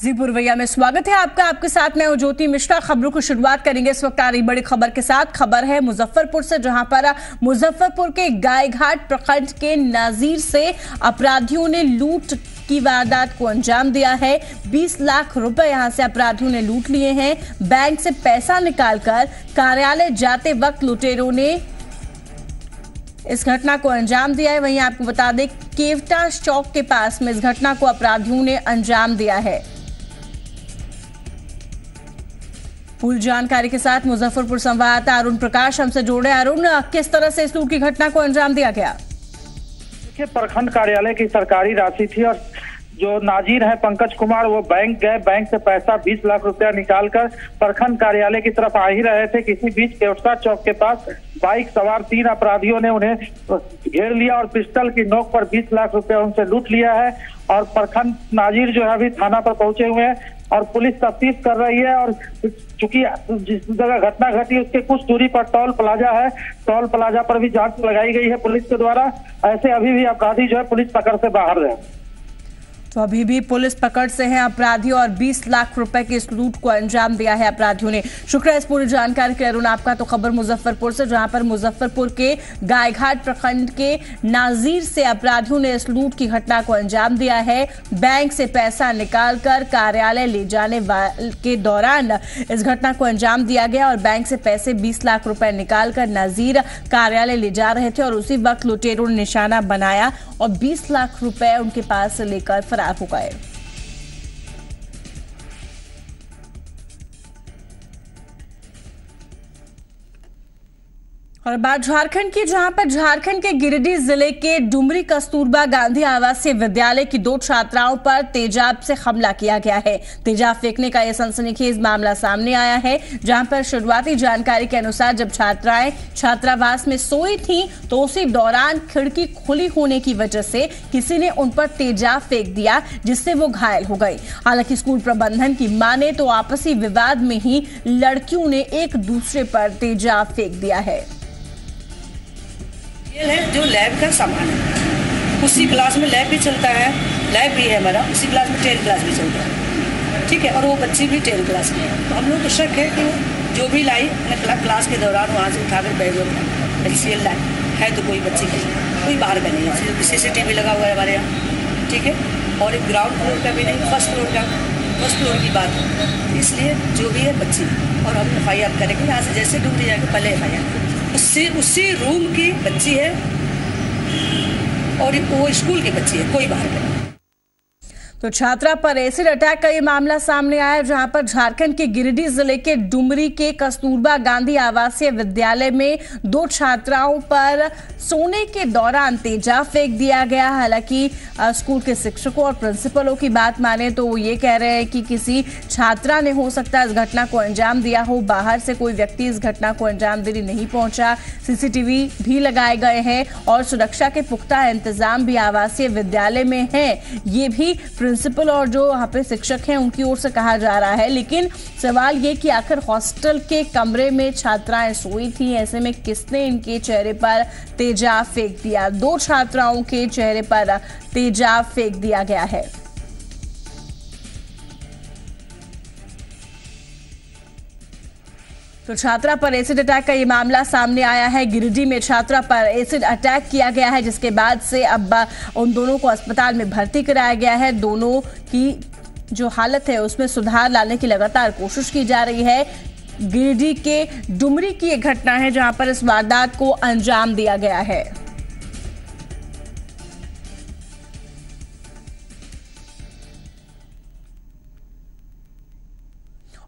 जी पुरवैया में स्वागत है आपका। आपके साथ मैं ज्योति मिश्रा। खबरों की शुरुआत करेंगे इस वक्त आ रही बड़ी खबर के साथ। खबर है मुजफ्फरपुर से, जहाँ पर मुजफ्फरपुर के गायघाट प्रखंड के नाजीर से अपराधियों ने लूट की वारदात को अंजाम दिया है। 20 लाख रुपए यहाँ से अपराधियों ने लूट लिए हैं। बैंक से पैसा निकालकर कार्यालय जाते वक्त लुटेरों ने इस घटना को अंजाम दिया है। वहीं आपको बता दें, केवटा चौक के पास में इस घटना को अपराधियों ने अंजाम दिया है। पूरी जानकारी के साथ मुजफ्फरपुर संवाददाता अरुण प्रकाश हमसे जोड़े। अरुण, किस तरह से इस लूट की घटना को अंजाम दिया गया? देखिए, प्रखंड कार्यालय की सरकारी राशि थी और जो नाजीर है पंकज कुमार, वो बैंक गए, बैंक से पैसा 20 लाख रुपया निकालकर प्रखंड कार्यालय की तरफ़ आ ही रहे थे। किसी बीच केवटा चौक के पास बाइक सवार तीन अपराधियों ने उन्हें घेर लिया और पिस्टल की नोक पर 20 लाख रुपया उनसे लूट लिया है। और प्रखंड नाजीर जो है अभी थाना पर पहुँचे हुए हैं और पुलिस तफ्तीश कर रही है और चूँकि जिस जगह घटना घटी, उसके कुछ दूरी पर टोल प्लाजा है। टोल प्लाजा पर भी जाँच लगाई गई है पुलिस के द्वारा। ऐसे अभी भी अपराधी जो है पुलिस पकड़ से बाहर है। तो अभी भी पुलिस पकड़ से हैं अपराधी और 20 लाख रुपए के इस लूट को अंजाम दिया है अपराधियों ने। शुक्र इस पूरी जानकारी के अरुण, आपका तो खबर मुजफ्फरपुर से, जहाँ पर मुजफ्फरपुर के गायघाट प्रखंड के नाजीर से अपराधियों ने इस लूट की घटना को अंजाम दिया है। बैंक से पैसा निकालकर कार्यालय ले जाने के दौरान इस घटना को अंजाम दिया गया और बैंक से पैसे बीस लाख रुपए निकालकर नाजीर कार्यालय ले जा रहे थे और उसी वक्त लुटेरों ने निशाना बनाया और बीस लाख रुपए उनके पास लेकर फरार हो और बात झारखंड की, जहाँ पर झारखंड के गिरिडीह ज़िले के डुमरी कस्तूरबा गांधी आवासीय विद्यालय की दो छात्राओं पर तेजाब से हमला किया गया है। तेजाब फेंकने का यह सनसनीखेज मामला सामने आया है, जहाँ पर शुरुआती जानकारी के अनुसार जब छात्राएँ छात्रावास में सोई थीं तो उसी दौरान खिड़की खुली होने की वजह से किसी ने उन पर तेजाब फेंक दिया, जिससे वो घायल हो गई। हालाँकि स्कूल प्रबंधन की माने तो आपसी विवाद में ही लड़कियों ने एक दूसरे पर तेजाब फेंक दिया है। है जो लैब का सामान है। उसी क्लास में लैब भी चलता है लैब भी है हमारा, उसी क्लास में टेन क्लास भी चलता है। ठीक है, और वो बच्ची भी टेन क्लास में है। तो हम लोग को शक है कि जो भी लाई क्लास के दौरान वहाँ से उठाकर बैग एल सी एल लाई है तो कोई बच्ची की कोई बाहर का नहीं है। सी सी टी वी लगा हुआ है हमारे यहाँ। ठीक है? और एक ग्राउंड फ्लोर का भी नहीं फ़र्स्ट फ्लोर का फ़र्स्ट फ्लोर की बात है। इसलिए जो भी है बच्ची, और हम एफ़ आई आर करेंगे। यहाँ से जैसे डूब जाएँगे पहले एफ़ आई आर उससे उसी रूम की बच्ची है और वो स्कूल की बच्ची है, कोई बाहर का तो छात्रा पर एसिड अटैक का ये मामला सामने आया जहाँ पर झारखंड के गिरिडीह ज़िले के डुमरी के कस्तूरबा गांधी आवासीय विद्यालय में दो छात्राओं पर सोने के दौरान तेजाब फेंक दिया गया। हालाँकि स्कूल के शिक्षकों और प्रिंसिपलों की बात माने तो वो ये कह रहे हैं कि किसी छात्रा ने हो सकता है इस घटना को अंजाम दिया हो। बाहर से कोई व्यक्ति इस घटना को अंजाम देने नहीं पहुँचा। सीसीटीवी भी लगाए गए हैं और सुरक्षा के पुख्ता इंतज़ाम भी आवासीय विद्यालय में है। ये भी प्रिंसिपल और जो वहाँ पे शिक्षक हैं, उनकी ओर से कहा जा रहा है। लेकिन सवाल ये कि आखिर हॉस्टल के कमरे में छात्राएँ सोई थी, ऐसे में किसने इनके चेहरे पर तेजाब फेंक दिया? दो छात्राओं के चेहरे पर तेजाब फेंक दिया गया है। तो छात्रा पर एसिड अटैक का ये मामला सामने आया है। गिरिडीह में छात्रा पर एसिड अटैक किया गया है, जिसके बाद से अब, उन दोनों को अस्पताल में भर्ती कराया गया है। दोनों की जो हालत है, उसमें सुधार लाने की लगातार कोशिश की जा रही है। गिरिडीह के डुमरी की एक घटना है, जहाँ पर इस वारदात को अंजाम दिया गया है।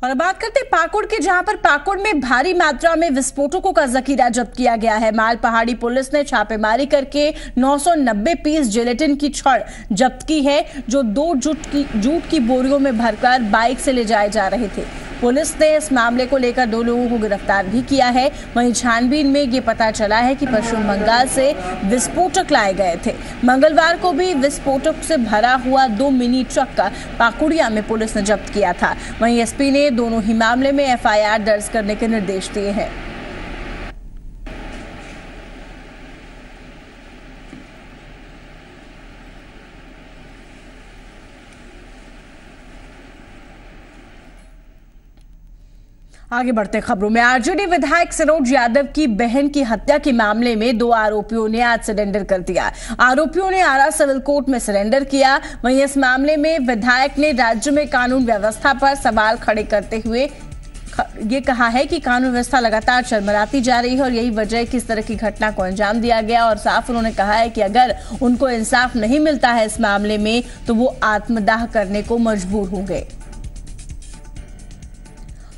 और बात करते पाकुड़ की, जहाँ पर पाकुड़ में भारी मात्रा में विस्फोटकों का जखीरा जब्त किया गया है। माल पहाड़ी पुलिस ने छापेमारी करके 990 पीस जिलेटिन की छड़ जब्त की है, जो दो जूट की जूट की बोरियों में भरकर बाइक से ले जाए जा रहे थे। पुलिस ने इस मामले को लेकर दो लोगों को गिरफ़्तार भी किया है। वहीं छानबीन में ये पता चला है कि पश्चिम बंगाल से विस्फोटक लाए गए थे। मंगलवार को भी विस्फोटक से भरा हुआ दो मिनी ट्रक का पाकुड़िया में पुलिस ने जब्त किया था। वहीं एसपी ने दोनों ही मामले में एफआईआर दर्ज करने के निर्देश दिए हैं। आगे बढ़ते खबरों में। आरजेडी विधायक सरोज यादव की बहन की हत्या के मामले में दो आरोपियों ने आज सरेंडर कर दिया। आरोपियों ने आरा सिविल कोर्ट में सरेंडर किया। वहीं इस मामले में विधायक ने राज्य में कानून व्यवस्था पर सवाल खड़े करते हुए ये कहा है कि कानून व्यवस्था लगातार चरमराती जा रही है और यही वजह है कि इस तरह की घटना को अंजाम दिया गया और साफ़ उन्होंने कहा है कि अगर उनको इंसाफ नहीं मिलता है इस मामले में तो वो आत्मदाह करने को मजबूर होंगे।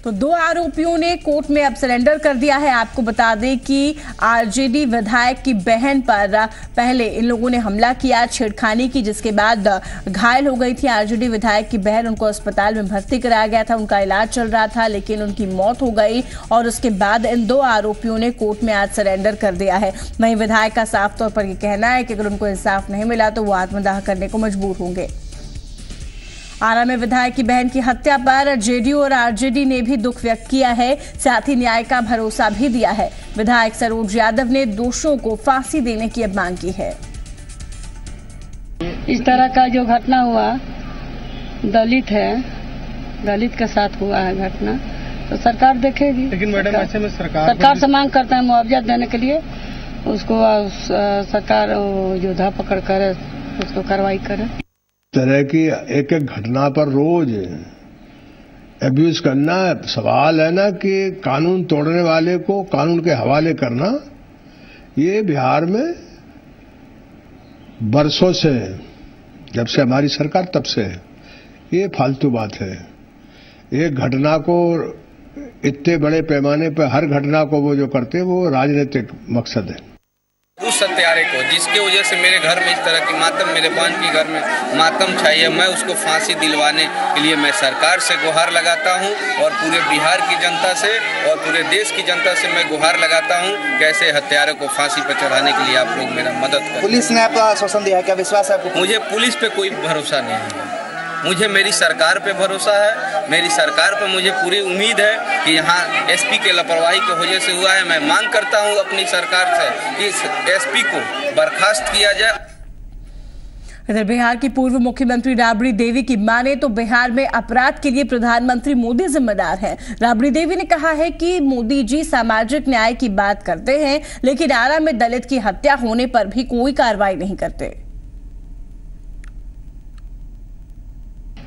तो दो आरोपियों ने कोर्ट में अब सरेंडर कर दिया है। आपको बता दें कि आरजेडी विधायक की बहन पर पहले इन लोगों ने हमला किया, छेड़खानी की, जिसके बाद घायल हो गई थी आरजेडी विधायक की बहन। उनको अस्पताल में भर्ती कराया गया था, उनका इलाज चल रहा था, लेकिन उनकी मौत हो गई और उसके बाद इन दो आरोपियों ने कोर्ट में आज सरेंडर कर दिया है। वहीं विधायक का साफ़ तौर पर यह कहना है कि अगर उनको इंसाफ नहीं मिला तो वो आत्मदाह करने को मजबूर होंगे। आरा में विधायक की बहन की हत्या पर जेडीयू और आरजेडी ने भी दुख व्यक्त किया है। साथ ही न्याय का भरोसा भी दिया है। विधायक सरोज यादव ने दोषियों को फांसी देने की अब मांग की है। इस तरह का जो घटना हुआ दलित है दलित के साथ हुआ है घटना तो सरकार देखेगी। लेकिन मैडम ऐसे में सरकार सरकार से मांग करते हैं मुआवजा देने के लिए उसको सरकार योद्धा पकड़ कर उसको कार्रवाई करे। तरह की एक एक घटना पर रोज एब्यूज करना सवाल है ना कि कानून तोड़ने वाले को कानून के हवाले करना, ये बिहार में बरसों से, जब से हमारी सरकार तब से, ये फालतू बात है। एक घटना को इतने बड़े पैमाने पर, हर घटना को वो जो करते हैं, वो राजनीतिक मकसद है। उस सत्यारे को जिसके वजह से मेरे घर में इस तरह की मातम मेरे बहन की घर में मातम चाहिए मैं उसको फांसी दिलवाने के लिए मैं सरकार से गुहार लगाता हूँ और पूरे बिहार की जनता से और पूरे देश की जनता से मैं गुहार लगाता हूँ कैसे हत्यारे को फांसी पर चढ़ाने के लिए आप लोग मेरा मदद करें। पुलिस ने आपका आश्वासन दिया क्या विश्वास है आपको? मुझे पुलिस पे कोई भरोसा नहीं है। मुझे मेरी सरकार पे भरोसा है, मेरी सरकार पे मुझे पूरी उम्मीद है कि यहाँ एसपी के लापरवाही की वजह से हुआ है। मैं मांग करता हूँ अपनी सरकार से कि एसपी को बर्खास्त किया जाए। इधर बिहार की पूर्व मुख्यमंत्री राबड़ी देवी की माने तो बिहार में अपराध के लिए प्रधानमंत्री मोदी जिम्मेदार हैं। राबड़ी देवी ने कहा है कि मोदी जी सामाजिक न्याय की बात करते हैं, लेकिन आरा में दलित की हत्या होने पर भी कोई कार्रवाई नहीं करते।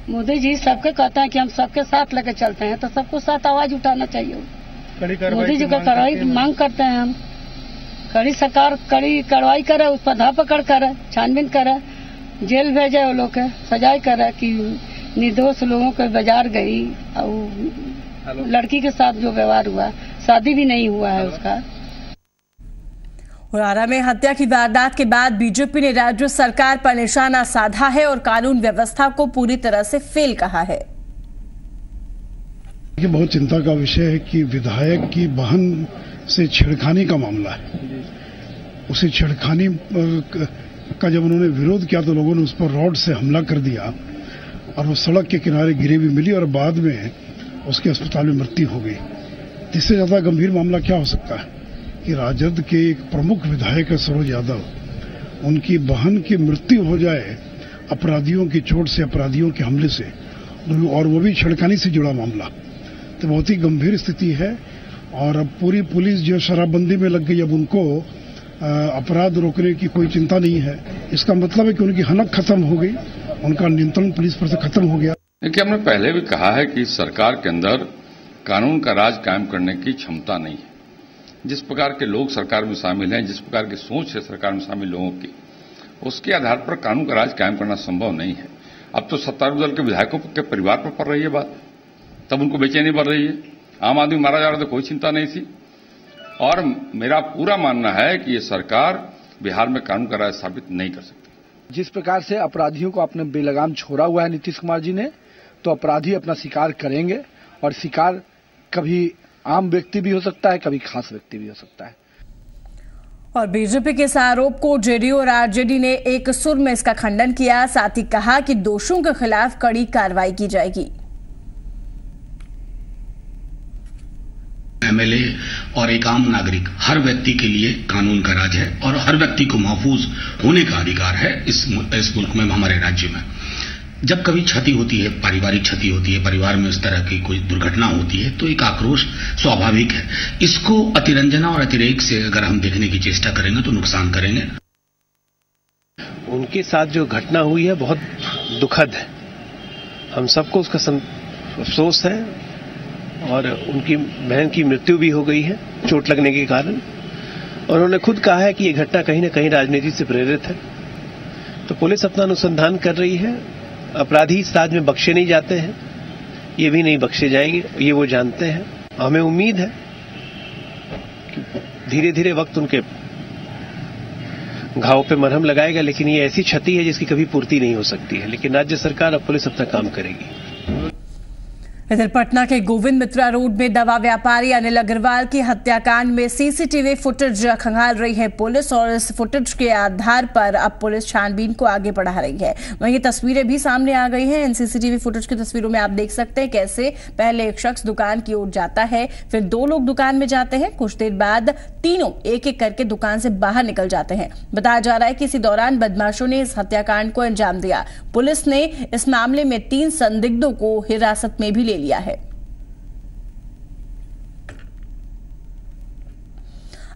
मोदी जी सबके कहते हैं कि हम सबके साथ लेके चलते हैं तो सबको साथ आवाज़ उठाना चाहिए। मोदी जी का कार्रवाई मांग करते हैं हम। कड़ी सरकार कड़ी कार्रवाई करे उस पर धरपकड़ करे छानबीन करे जेल भेजे वो लोग के सजाई करे कि निर्दोष लोगों के बाज़ार गई और लड़की के साथ जो व्यवहार हुआ शादी भी नहीं हुआ है उसका। और आरा में हत्या की वारदात के बाद बीजेपी ने राज्य सरकार पर निशाना साधा है और कानून व्यवस्था को पूरी तरह से फेल कहा है। ये बहुत चिंता का विषय है कि विधायक की बहन से छेड़खानी का मामला है। उसे छेड़खानी का जब उन्होंने विरोध किया तो लोगों ने उस पर रॉड से हमला कर दिया और वो सड़क के किनारे गिरी भी मिली और बाद में उसके अस्पताल में मृत्यु हो गई। इससे ज़्यादा गंभीर मामला क्या हो सकता है? कि राजद के एक प्रमुख विधायक है सरोज यादव, उनकी बहन की मृत्यु हो जाए अपराधियों की चोट से, अपराधियों के हमले से, और वो भी छड़कानी से जुड़ा मामला। तो बहुत ही गंभीर स्थिति है, और अब पूरी पुलिस जो शराबबंदी में लग गई, अब उनको अपराध रोकने की कोई चिंता नहीं है। इसका मतलब है कि उनकी हनक खत्म हो गई, उनका नियंत्रण पुलिस पर से खत्म हो गया। देखिए, हमने पहले भी कहा है कि सरकार के अंदर कानून का राज कायम करने की क्षमता नहीं है। जिस प्रकार के लोग सरकार में शामिल हैं, जिस प्रकार की सोच है सरकार में शामिल लोगों की, उसके आधार पर कानून का राज कायम करना संभव नहीं है। अब तो सत्तारूढ़ दल के विधायकों के परिवार पर पड़ रही है बात। तब उनको बेचैनी बढ़ रही है। आम आदमी मारा जा रहा था, कोई चिंता नहीं थी। और मेरा पूरा मानना है कि ये सरकार बिहार में कानून का राज स्थापित नहीं कर सकती। जिस प्रकार से अपराधियों को अपने बेलगाम छोड़ा हुआ है नीतीश कुमार जी ने तो अपराधी अपना शिकार करेंगे, और शिकार कभी आम व्यक्ति भी हो सकता है कभी खास व्यक्ति भी हो सकता है। और बीजेपी के इस आरोप को जेडीयू और आरजेडी ने एक सुर में इसका खंडन किया। साथ ही कहा कि दोषियों के खिलाफ कड़ी कार्रवाई की जाएगी। एमएलए और एक आम नागरिक हर व्यक्ति के लिए कानून का राज है और हर व्यक्ति को महफूज होने का अधिकार है इस, इस मुल्क में हमारे राज्य में। जब कभी क्षति होती है, पारिवारिक क्षति होती है, परिवार में इस तरह की कोई दुर्घटना होती है तो एक आक्रोश स्वाभाविक है। इसको अतिरंजना और अतिरेक से अगर हम देखने की चेष्टा करेंगे तो नुकसान करेंगे। उनके साथ जो घटना हुई है, बहुत दुखद है। हम सबको उसका अफसोस है और उनकी बहन की मृत्यु भी हो गई है, चोट लगने के कारण। और उन्होंने खुद कहा है कि ये घटना कहीं ना कहीं राजनीति से प्रेरित है। तो पुलिस अपना अनुसंधान कर रही है अपराधी इस में बख्शे नहीं जाते हैं। ये भी नहीं बख्शे जाएँगे, ये वो जानते हैं। हमें उम्मीद है कि धीरे धीरे वक्त उनके घाव पे मरहम लगाएगा, लेकिन ये ऐसी क्षति है जिसकी कभी पूर्ति नहीं हो सकती है। लेकिन राज्य सरकार और पुलिस अपना काम करेगी। इधर पटना के गोविंद मित्रा रोड में दवा व्यापारी अनिल अग्रवाल की हत्याकांड में सीसीटीवी फुटेज खंगाल रही है पुलिस और इस फुटेज के आधार पर अब पुलिस छानबीन को आगे बढ़ा रही है। वहीं तस्वीरें भी सामने आ गई हैं। इन सीसीटीवी फुटेज की तस्वीरों में आप देख सकते हैं कैसे पहले एक शख्स दुकान की ओर जाता है, फिर दो लोग दुकान में जाते हैं। कुछ देर बाद तीनों एक एक करके दुकान से बाहर निकल जाते हैं। बताया जा रहा है कि इसी दौरान बदमाशों ने इस हत्याकांड को अंजाम दिया। पुलिस ने इस मामले में तीन संदिग्धों को हिरासत में भी ले लिया है।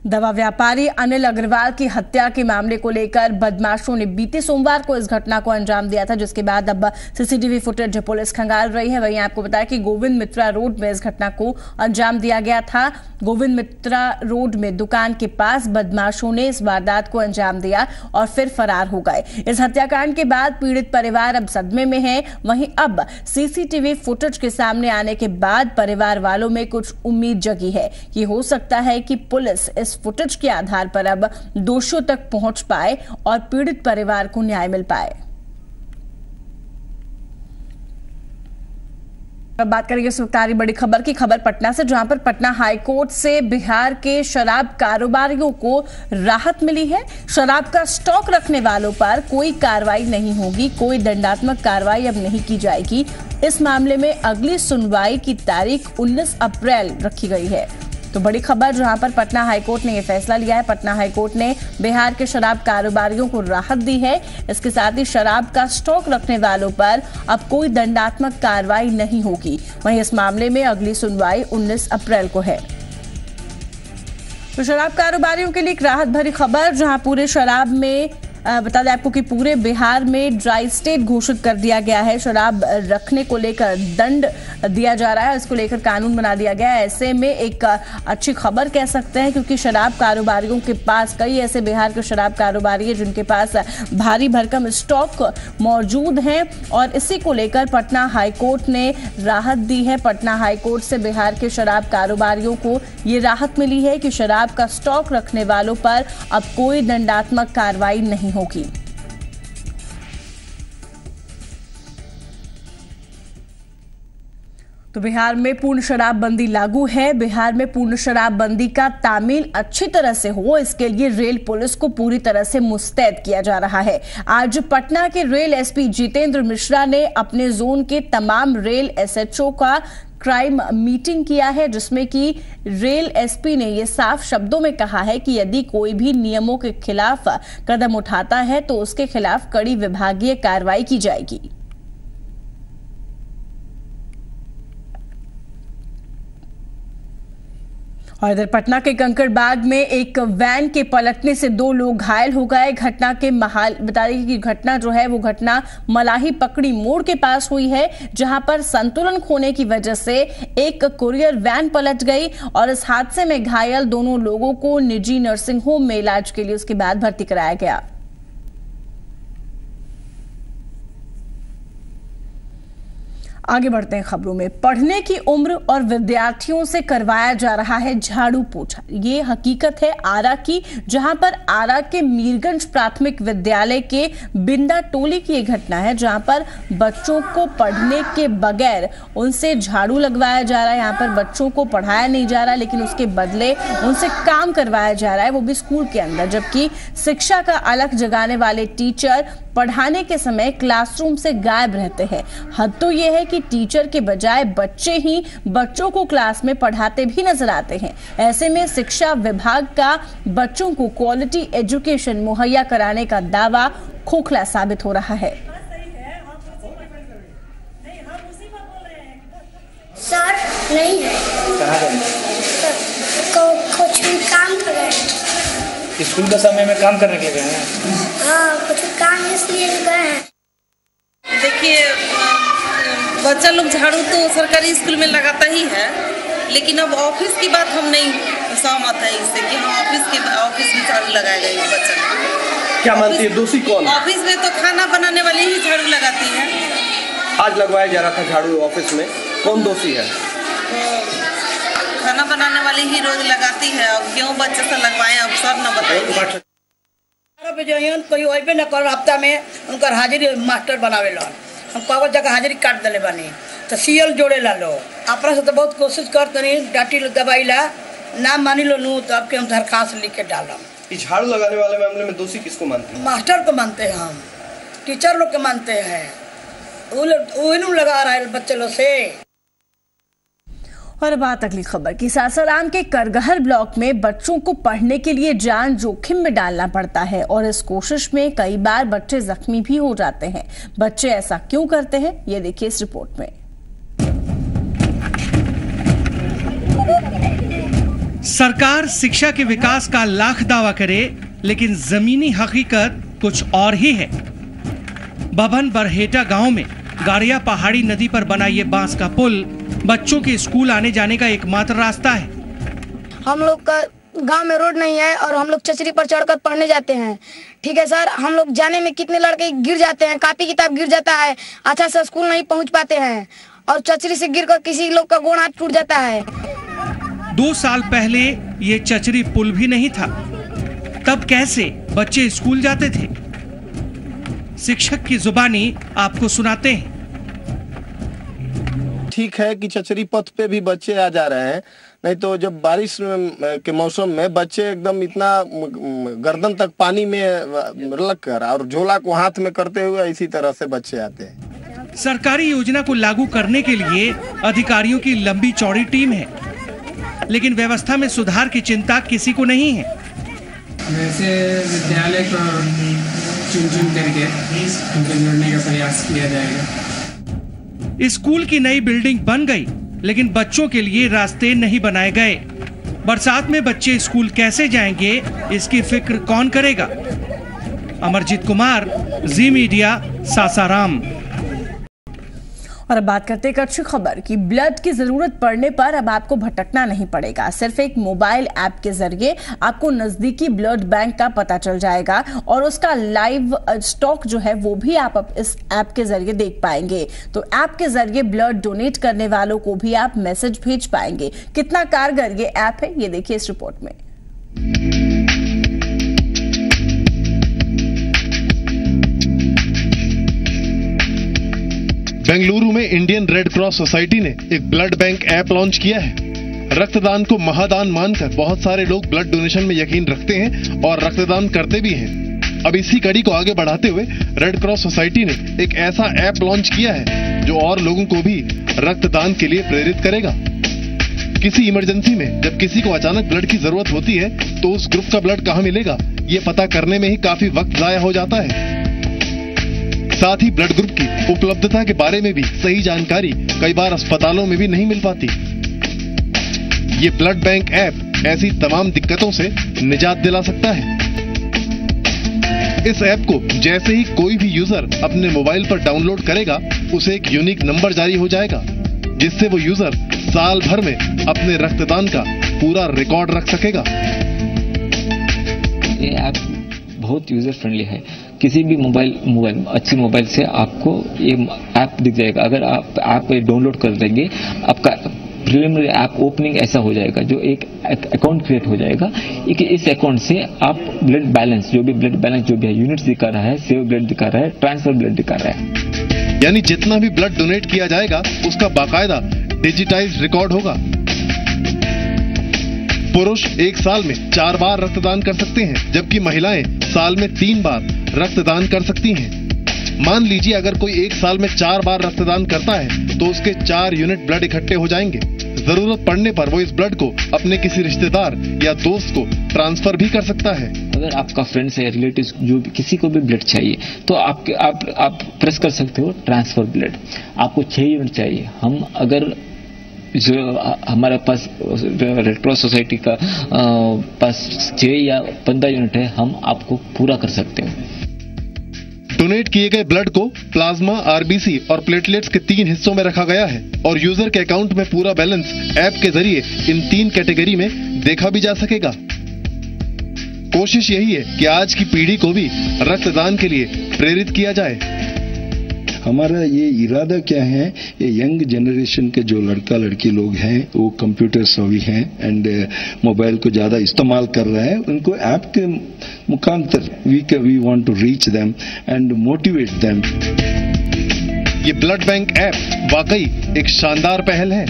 दवा व्यापारी अनिल अग्रवाल की हत्या के मामले को लेकर बदमाशों ने बीते सोमवार को इस घटना को अंजाम दिया था, जिसके बाद अब सीसीटीवी फुटेज पुलिस खंगाल रही है। वहीं आपको बताया कि गोविंद मित्रा रोड में इस घटना को अंजाम दिया गया था। गोविंद मित्रा रोड में दुकान के पास बदमाशों ने इस वारदात को अंजाम दिया और फिर फरार हो गए। इस हत्याकांड के बाद पीड़ित परिवार अब सदमे में है। वहीं अब सीसीटीवी फुटेज के सामने आने के बाद परिवार वालों में कुछ उम्मीद जगी है कि हो सकता है कि पुलिस इस फुटेज के आधार पर अब दोषियों तक पहुँच पाए और पीड़ित परिवार को न्याय मिल पाए। बात करेंगे सुखतारी बड़ी खबर की खबर पटना से, जहाँ पर पटना हाईकोर्ट से बिहार के शराब कारोबारियों को राहत मिली है। शराब का स्टॉक रखने वालों पर कोई कार्रवाई नहीं होगी, कोई दंडात्मक कार्रवाई अब नहीं की जाएगी। इस मामले में अगली सुनवाई की तारीख 19 अप्रैल रखी गई है। तो बड़ी खबर जहाँ पर पटना हाईकोर्ट ने यह फैसला लिया है। पटना हाईकोर्ट ने बिहार के शराब कारोबारियों को राहत दी है। इसके साथ ही शराब का स्टॉक रखने वालों पर अब कोई दंडात्मक कार्रवाई नहीं होगी। वहीं इस मामले में अगली सुनवाई 19 अप्रैल को है। तो शराब कारोबारियों के लिए एक राहत भरी खबर, जहाँ पूरे शराब में बता दें आपको कि पूरे बिहार में ड्राई स्टेट घोषित कर दिया गया है। शराब रखने को लेकर दंड दिया जा रहा है इसको लेकर कानून बना दिया गया है। ऐसे में एक अच्छी खबर कह सकते हैं क्योंकि शराब कारोबारियों के पास, कई ऐसे बिहार के शराब कारोबारी है जिनके पास भारी भरकम स्टॉक मौजूद हैं और इसी को लेकर पटना हाईकोर्ट ने राहत दी है। पटना हाईकोर्ट से बिहार के शराब कारोबारियों को ये राहत मिली है कि शराब का स्टॉक रखने वालों पर अब कोई दंडात्मक कार्रवाई नहीं नहीं होगी। तो बिहार में पूर्ण शराबबंदी लागू है। बिहार में पूर्ण शराबबंदी का तामील अच्छी तरह से हो, इसके लिए रेल पुलिस को पूरी तरह से मुस्तैद किया जा रहा है। आज पटना के रेल एसपी जितेंद्र मिश्रा ने अपने जोन के तमाम रेल एसएचओ का क्राइम मीटिंग किया है, जिसमें कि रेल एसपी ने यह साफ़ शब्दों में कहा है कि यदि कोई भी नियमों के खिलाफ कदम उठाता है तो उसके खिलाफ कड़ी विभागीय कार्रवाई की जाएगी। और इधर पटना के कंकड़बाग में एक वैन के पलटने से दो लोग घायल हो गए। घटना के महाल, बता दें कि घटना जो है, वो घटना मलाही पकड़ी मोड़ के पास हुई है, जहाँ पर संतुलन खोने की वजह से एक कुरियर वैन पलट गई और इस हादसे में घायल दोनों लोगों को निजी नर्सिंग होम में इलाज के लिए उसके बाद भर्ती कराया गया। आगे बढ़ते हैं खबरों में। पढ़ने की उम्र और विद्यार्थियों से करवाया जा रहा है झाड़ू पोछा। ये हकीकत है आरा की, जहाँ पर आरा के मीरगंज प्राथमिक विद्यालय के बिंदा टोली की ये घटना है, जहाँ पर बच्चों को पढ़ने के बगैर उनसे झाड़ू लगवाया जा रहा है। यहाँ पर बच्चों को पढ़ाया नहीं जा रहा, लेकिन उसके बदले उनसे काम करवाया जा रहा है। वो भी स्कूल के अंदर, जबकि शिक्षा का अलग जगाने वाले टीचर पढ़ाने के समय क्लासरूम से गायब रहते हैं। हद तो यह है कि टीचर के बजाय बच्चे ही बच्चों को क्लास में पढ़ाते भी नज़र आते हैं। ऐसे में शिक्षा विभाग का बच्चों को क्वालिटी एजुकेशन मुहैया कराने का दावा खोखला साबित हो रहा है। सर नहीं को, तो कुछ काम कर रहे हैं। स्कूल के समय में काम करने के लिए हैं? हाँ कुछ काम इसलिए गए हैं। देखिए बच्चा लोग झाड़ू तो सरकारी स्कूल में लगाता ही है लेकिन अब ऑफ़िस की बात हम नहीं सहमत है इससे कि हाँ ऑफ़िस के ऑफ़िस में झाड़ू लगाएगा ये बच्चा क्या मानती है दोषी कौन? ऑफ़िस में तो खाना बनाने वाली ही झाड़ू लगाती है। आज लगवाया जा रहा था झाड़ू ऑफ़िस में। कौन दोषी है? तो खाना बनाने वाली ही रोज लगाती है। अब क्यों बच्चे से लगवाए अब सर न पे जो कोई वही न कर हफ़्ता में उनका हाजिरी मास्टर बनावे लन हम कागज़ जगह हाजिरी काट दिले बानी। तो सीएल जोड़े ला लो। अपना से तो बहुत कोशिश कर तनी डाटी दवाई ला। ना मानी लो नू तो आपके हम दरखास्त लिख के डालम झाड़ू लगाने वाले मामले में दोषी किसको मानते हैं? मास्टर को मानते हैं हम। टीचर लोग के मानते हैं। वो लोग लगा रहा है बच्चे लोग से। और बात अगली खबर की सासाराम के करगहर ब्लॉक में बच्चों को पढ़ने के लिए जान जोखिम में डालना पड़ता है और इस कोशिश में कई बार बच्चे जख्मी भी हो जाते हैं। बच्चे ऐसा क्यों करते हैं, ये देखिए इस रिपोर्ट में। सरकार शिक्षा के विकास का लाख दावा करे, लेकिन जमीनी हकीकत कुछ और ही है। बभन बरहेटा गाँव में गाड़िया पहाड़ी नदी पर बना ये बाँस का पुल बच्चों के स्कूल आने जाने का एकमात्र रास्ता है। हम लोग का गाँव में रोड नहीं है और हम लोग चचरी पर चढ़कर पढ़ने जाते हैं। ठीक है सर? हम लोग जाने में कितने लड़के गिर जाते हैं? कापी किताब गिर जाता है। अच्छा से स्कूल नहीं पहुँच पाते हैं और चचरी से गिरकर किसी लोग का गोड़ हाथ टूट जाता है। दो साल पहले ये चचरी पुल भी नहीं था। तब कैसे बच्चे स्कूल जाते थे? शिक्षक की जुबानी आपको सुनाते हैं। ठीक है कि चचरी पथ पे भी बच्चे आ जा रहे हैं। नहीं तो जब बारिश के मौसम में बच्चे एकदम इतना गर्दन तक पानी में लग कर और झोला को हाथ में करते हुए इसी तरह से बच्चे आते हैं। सरकारी योजना को लागू करने के लिए अधिकारियों की लंबी चौड़ी टीम है लेकिन व्यवस्था में सुधार की चिंता किसी को नहीं है। वैसे विद्यालय को चुन चुन करके उनको जोड़ने का प्रयास किया जाएगा। स्कूल की नई बिल्डिंग बन गई, लेकिन बच्चों के लिए रास्ते नहीं बनाए गए। बरसात में बच्चे स्कूल कैसे जाएँगे, इसकी फ़िक्र कौन करेगा? अमरजीत कुमार, जी मीडिया, सासाराम। और अब बात करते एक अच्छी खबर की। ब्लड की ज़रूरत पड़ने पर अब आपको भटकना नहीं पड़ेगा। सिर्फ़ एक मोबाइल ऐप के ज़रिए आपको नजदीकी ब्लड बैंक का पता चल जाएगा और उसका लाइव स्टॉक जो है वो भी आप इस ऐप के ज़रिए देख पाएँगे। तो ऐप के ज़रिए ब्लड डोनेट करने वालों को भी आप मैसेज भेज पाएँगे। कितना कारगर ये ऐप है, ये देखिए इस रिपोर्ट में। बेंगलुरु में इंडियन रेड क्रॉस सोसाइटी ने एक ब्लड बैंक ऐप लॉन्च किया है। रक्तदान को महादान मानकर बहुत सारे लोग ब्लड डोनेशन में यकीन रखते हैं और रक्तदान करते भी हैं। अब इसी कड़ी को आगे बढ़ाते हुए रेड क्रॉस सोसाइटी ने एक ऐसा ऐप लॉन्च किया है जो और लोगों को भी रक्तदान के लिए प्रेरित करेगा। किसी इमरजेंसी में जब किसी को अचानक ब्लड की ज़रूरत होती है तो उस ग्रुप का ब्लड कहाँ मिलेगा? ये पता करने में ही काफ़ी वक्त जाया हो जाता है। साथ ही ब्लड ग्रुप की उपलब्धता के बारे में भी सही जानकारी कई बार अस्पतालों में भी नहीं मिल पाती। ये ब्लड बैंक ऐप ऐसी तमाम दिक्कतों से निजात दिला सकता है। इस ऐप को जैसे ही कोई भी यूज़र अपने मोबाइल पर डाउनलोड करेगा, उसे एक यूनिक नंबर जारी हो जाएगा, जिससे वो यूज़र साल भर में अपने रक्तदान का पूरा रिकॉर्ड रख सकेगा। ये ऐप बहुत यूज़र फ्रेंडली है। किसी भी मोबाइल मोबाइल, अच्छी मोबाइल से आपको ये ऐप दिख जाएगा। अगर आप ऐप डाउनलोड कर देंगे, आपका प्रिलिमिनरी ऐप ओपनिंग ऐसा हो जाएगा, जो एक अकाउंट क्रिएट हो जाएगा कि इस अकाउंट से आप ब्लड बैलेंस जो भी ब्लड बैलेंस जो भी है यूनिट दिखा रहा है सेव ब्लड दिखा रहा है ट्रांसफ़र ब्लड दिखा रहा है। यानी जितना भी ब्लड डोनेट किया जाएगा, उसका बाकायदा डिजिटाइज रिकॉर्ड होगा। पुरुष एक साल में चार बार रक्तदान कर सकते हैं, जबकि महिलाएँ साल में तीन बार रक्तदान कर सकती हैं। मान लीजिए अगर कोई एक साल में चार बार रक्तदान करता है तो उसके चार यूनिट ब्लड इकट्ठे हो जाएँगे। ज़रूरत पड़ने पर वो इस ब्लड को अपने किसी रिश्तेदार या दोस्त को ट्रांसफ़र भी कर सकता है। अगर आपका फ्रेंड्स है रिलेटिव जो भी, किसी को भी ब्लड चाहिए तो आप आप आप प्रेस कर सकते हो ट्रांसफ़र ब्लड आपको छह यूनिट चाहिए। हम अगर जो हमारे पास रेड क्रॉस सोसाइटी का पास छह या पंद्रह यूनिट है, हम आपको पूरा कर सकते हैं। डोनेट किए गए ब्लड को प्लाज्मा आरबीसी और प्लेटलेट्स के तीन हिस्सों में रखा गया है और यूज़र के अकाउंट में पूरा बैलेंस ऐप के ज़रिए इन तीन कैटेगरी में देखा भी जा सकेगा। कोशिश यही है कि आज की पीढ़ी को भी रक्तदान के लिए प्रेरित किया जाए। हमारा ये इरादा क्या है? ये यंग जनरेशन के जो लड़का लड़की लोग हैं, वो कंप्यूटर सवी हैं एंड मोबाइल को ज़्यादा इस्तेमाल कर रहे हैं। उनको ऐप के मुखांतर we we want to reach them and motivate them ये ब्लड बैंक ऐप वाकई एक शानदार पहल है।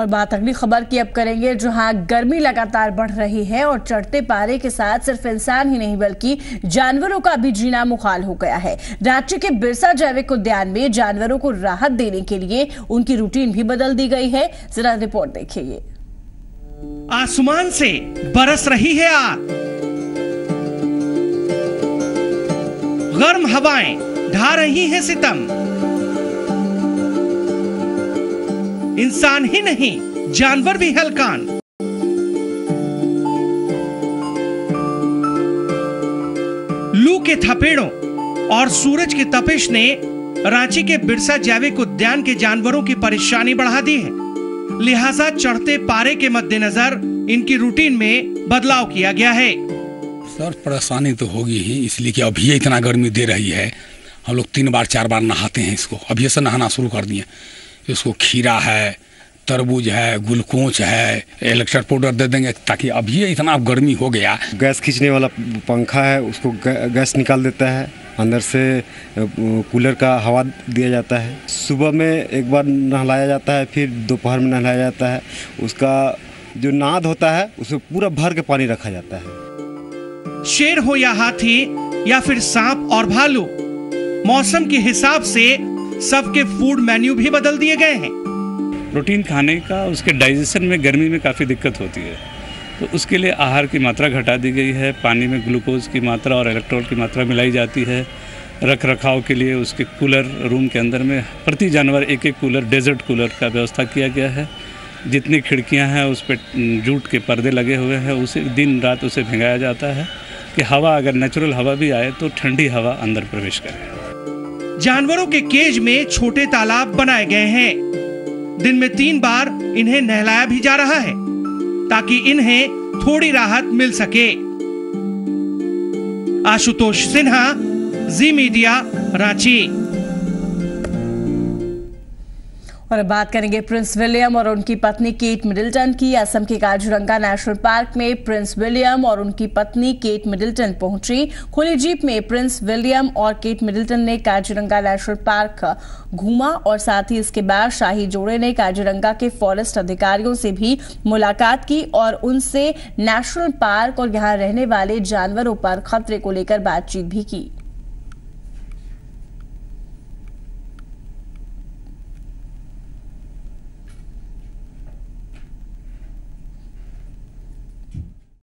और बात अगली खबर की अब करेंगे जहाँ गर्मी लगातार बढ़ रही है और चढ़ते पारे के साथ सिर्फ़ इंसान ही नहीं, बल्कि जानवरों का भी जीना मुखाल हो गया है। रांची के बिरसा जैविक उद्यान में जानवरों को राहत देने के लिए उनकी रूटीन भी बदल दी गई है। जरा रिपोर्ट देखिए। आसमान से बरस रही है आग। गर्म हवाएँ ढा रही हैं सितम। इंसान ही नहीं, जानवर भी हलकान लू के थपेड़ों और सूरज की तपिश ने रांची के बिरसा जैविक उद्यान के जानवरों की परेशानी बढ़ा दी है। लिहाजा चढ़ते पारे के मद्देनजर इनकी रूटीन में बदलाव किया गया है। सर, परेशानी तो होगी ही, इसलिए कि अभी इतना गर्मी दे रही है। हम लोग तीन बार, चार बार नहाते हैं इसको। अभी से नहाना शुरू कर दिए। इसको खीरा है तरबूज है गुलकोच है इलेक्ट्रिक पाउडर दे देंगे ताकि अभी इतना गर्मी हो गया। गैस खींचने वाला पंखा है उसको गैस निकाल देता है अंदर से कूलर का हवा दिया जाता है। सुबह में एक बार नहलाया जाता है फिर दोपहर में नहलाया जाता है। उसका जो नाद होता है उसमें पूरा भर के पानी रखा जाता है। शेर हो या हाथी या फिर सांप और भालू मौसम के हिसाब से सबके फ़ूड मेन्यू भी बदल दिए गए हैं। प्रोटीन खाने का, उसके डाइजेशन में गर्मी में काफ़ी दिक्कत होती है। तो उसके लिए आहार की मात्रा घटा दी गई है, पानी में ग्लूकोज की मात्रा और इलेक्ट्रॉल की मात्रा मिलाई जाती है। रख रखाव के लिए उसके कूलर रूम के अंदर में प्रति जानवर एक एक कूलर डेजर्ट कूलर का व्यवस्था किया गया है। जितनी खिड़कियाँ हैं, उस पर जूट के पर्दे लगे हुए हैं, उसे दिन रात उसे भिंगाया जाता है कि हवा, अगर नेचुरल हवा भी आए तो ठंडी हवा अंदर प्रवेश करे। जानवरों के केज में छोटे तालाब बनाए गए हैं। दिन में तीन बार इन्हें नहलाया भी जा रहा है, ताकि इन्हें थोड़ी राहत मिल सके। आशुतोष सिन्हा, जी मीडिया, रांची। और बात करेंगे प्रिंस विलियम और उनकी पत्नी केट मिडिल्टन की। असम के काजीरंगा नेशनल पार्क में प्रिंस विलियम और उनकी पत्नी केट मिडिल्टन पहुँची। खुली जीप में प्रिंस विलियम और केट मिडिल्टन ने काजीरंगा नेशनल पार्क घूमा और साथ ही इसके बाद शाही जोड़े ने काजीरंगा के फॉरेस्ट अधिकारियों से भी मुलाकात की और उनसे नेशनल पार्क और यहाँ रहने वाले जानवरों पर खतरे को लेकर बातचीत भी की।